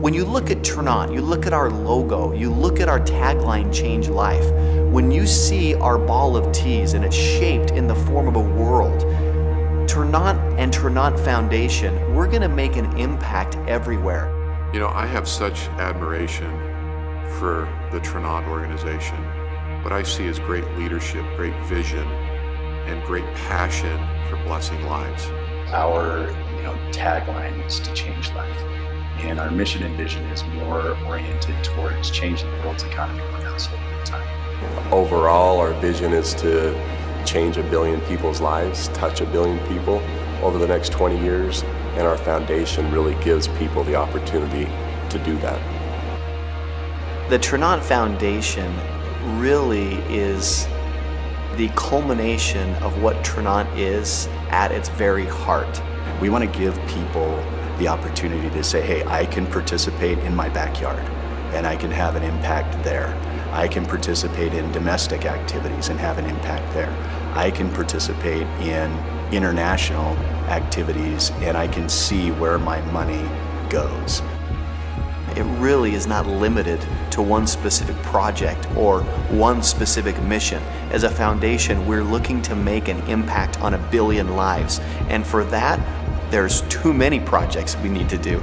When you look at Tranont, you look at our logo, you look at our tagline, Change Life, when you see our ball of teas and it's shaped in the form of a world, Tranont and Tranont Foundation, we're going to make an impact everywhere. You know, I have such admiration for the Tranont organization. What I see is great leadership, great vision, and great passion for blessing lives. Our you know, tagline is to change life. And our mission and vision is more oriented towards changing the world's economy one household at a time. Overall, our vision is to change a billion people's lives, touch a billion people over the next 20 years, and our foundation really gives people the opportunity to do that. The Tranont Foundation really is the culmination of what Tranont is at its very heart. We want to give people the opportunity to say, hey, I can participate in my backyard and I can have an impact there. I can participate in domestic activities and have an impact there. I can participate in international activities and I can see where my money goes. It really is not limited to one specific project or one specific mission. As a foundation, we're looking to make an impact on a billion lives. And for that, there's too many projects we need to do.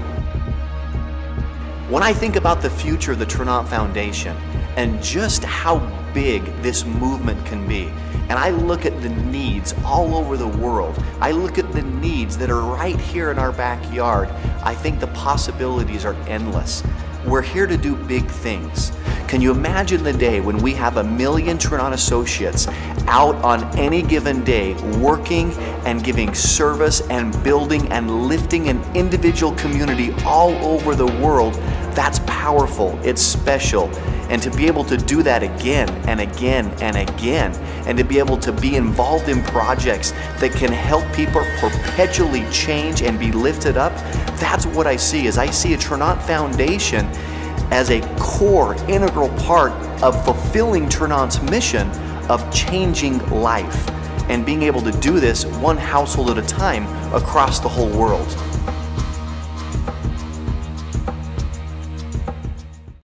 When I think about the future of the Tranont Foundation and just how big this movement can be, and I look at the needs all over the world, I look at the needs that are right here in our backyard, I think the possibilities are endless. We're here to do big things. Can you imagine the day when we have a million Tranont associates out on any given day working and giving service and building and lifting an individual community all over the world? That's powerful. It's special. And to be able to do that again and again and again, and to be able to be involved in projects that can help people perpetually change and be lifted up, that's what I see. Is I see a Tranont Foundation as a core, integral part of fulfilling Tranont's mission of changing life and being able to do this one household at a time across the whole world.